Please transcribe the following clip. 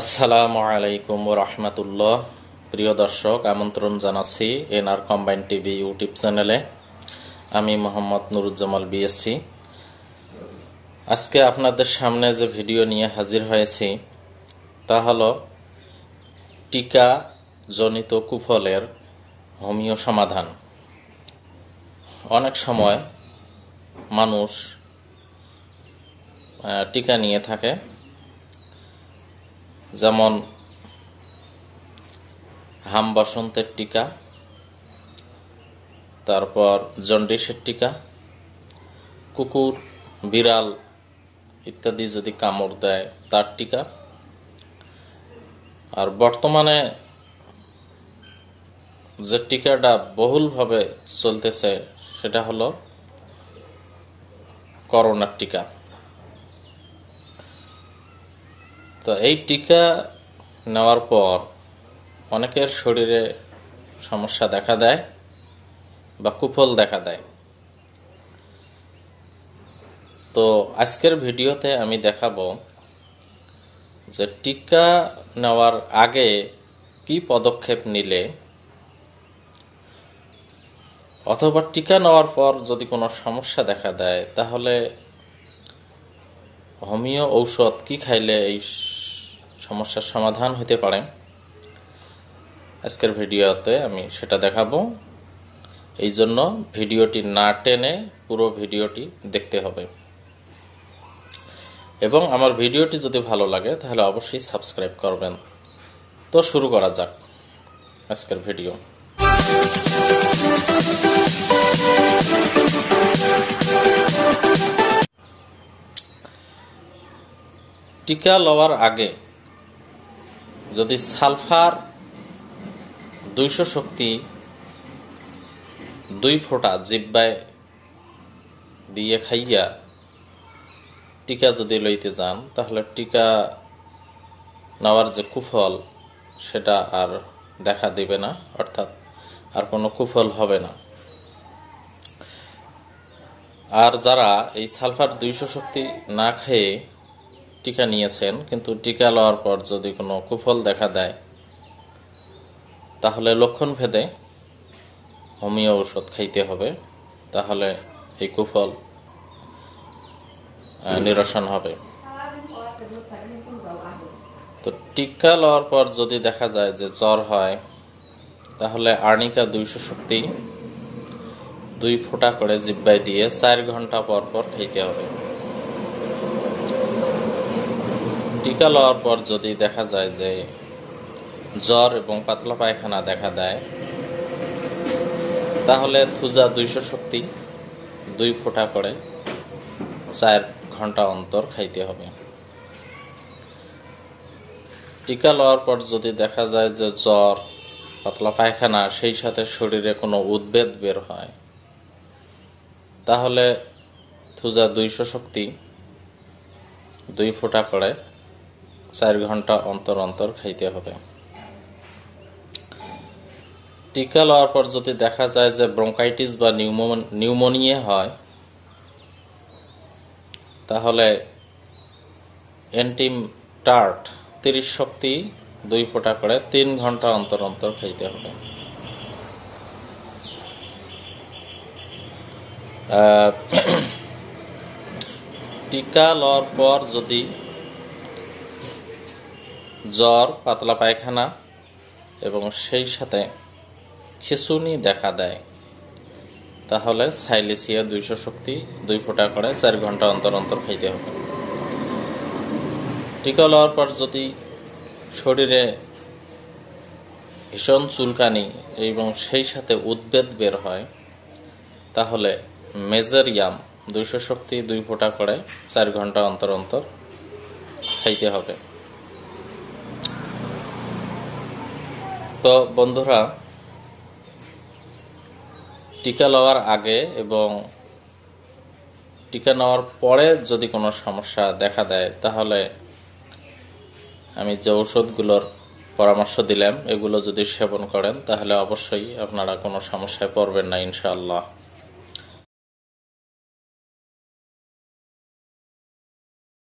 আসসালামু আলাইকুম রহমতুল্লাহ। প্রিয় দর্শক, আমন্ত্রণ জানাচ্ছি এনআর কম্বাইন টিভি ইউটিউব চ্যানেলে। আমি মোহাম্মদ নুরুজ্জামাল বিএসসি। আজকে আপনাদের সামনে যে ভিডিও নিয়ে হাজির হয়েছি, তা হল টিকা জনিত কুফলের হোমিও সমাধান। অনেক সময় মানুষ টিকা নিয়ে থাকে। যেমন হাম বসন্তের টিকা, তারপর জন্ডিসের টিকা, কুকুর, বিড়াল ইত্যাদি যদি কামড় দেয়, তার টিকা। আর বর্তমানে যে টিকাটা বহুলভাবে চলতেছে, সেটা হলো করোনার টিকা। তো এই টিকা নেওয়ার পর অনেকের শরীরে সমস্যা দেখা দেয় বা কুফল দেখা দেয়। তো আজকের ভিডিওতে আমি দেখাবো যে টিকা নেওয়ার আগে কি পদক্ষেপ নিলে অথবা টিকা নেওয়ার পর যদি কোনো সমস্যা দেখা দেয়, তাহলে হোমিও ঔষধ কি খাইলে এই সমস্যার সমাধান হতে পারে। আজকের ভিডিওতে আমি সেটা দেখাবো। এই জন্য ভিডিওটি না টেনে পুরো ভিডিওটি দেখতে হবে। এবং আমার ভিডিওটি যদি ভালো লাগে, তাহলে অবশ্যই সাবস্ক্রাইব করবেন। তো শুরু করা যাক আজকের ভিডিও। টিকা লওয়ার আগে যদি সালফার দুইশো শক্তি দুই ফোঁটা জিব্বায় দিয়ে খাইয়া টিকা যদি লইতে যান, তাহলে টিকা নেওয়ার যে কুফল, সেটা আর দেখা দিবে না, অর্থাৎ আর কোনো কুফল হবে না। আর যারা এই সালফার দুইশো শক্তি না খেয়ে টিকা নিয়েছেন, কিন্তু টিকা লওয়ার পর যদি কোনো কুফল দেখা দেয়, তাহলে লক্ষণ ভেদে হোমিও ঔষধ খাইতে হবে, তাহলে এই কুফল নিরসন হবে। তো টিকা লওয়ার পর যদি দেখা যায় যে জ্বর হয়, তাহলে আর্নিকা দুইশো শক্তি, দুই ফোঁটা করে জিব্বায় দিয়ে চার ঘণ্টা পর পর খাইতে হবে। টিকা লওয়ার পর যদি দেখা যায় যে জ্বর এবং পাতলা পায়খানা দেখা দেয়, তাহলে থুজা দুইশো শক্তি, দুই ফোঁটা করে চার ঘণ্টা অন্তর খাইতে হবে। টিকা লওয়ার পর যদি দেখা যায় যে জ্বর, পাতলা পায়খানা, সেই সাথে শরীরে কোনো উদ্বেদ বের হয়, তাহলে থুজা দুইশো শক্তি, দুই ফোঁটা করে চার ঘণ্টা অন্তর অন্তর খাইতে হবে। টিকা লওয়ার পর যদি দেখা যায় যে ব্রঙ্কাইটিস বা নিউমোনিয়া হয়, তাহলে অ্যান্টিম টার্ট তিরিশ শক্তি দুই ফোঁটা করে তিন ঘণ্টা অন্তর অন্তর খাইতে হবে। টিকা লওয়ার পর যদি জ্বর, পাতলা পায়খানা এবং সেই সাথে খিচুনি দেখা দেয়। তাহলে সাইলেসিয়া দুইশো শক্তি দুই ফোঁটা করে চার ঘণ্টা অন্তর অন্তর খাইতে হবে। টিকা লওয়ার পর যদি শরীরে ভীষণ চুলকানি এবং সেই সাথে উদ্বেদ বের হয়, তাহলে মেজারিয়াম দুইশো শক্তি দুই ফোঁটা করে চার ঘণ্টা অন্তর অন্তর খাইতে হবে। তো বন্ধুরা, টিকা লওয়ার আগে এবং টিকা নেওয়ার পরে যদি কোনো সমস্যা দেখা দেয়, তাহলে আমি যে ঔষধগুলোর পরামর্শ দিলাম, এগুলো যদি সেবন করেন, তাহলে অবশ্যই আপনারা কোনো সমস্যায় পড়বেন না, ইনশাআল্লাহ।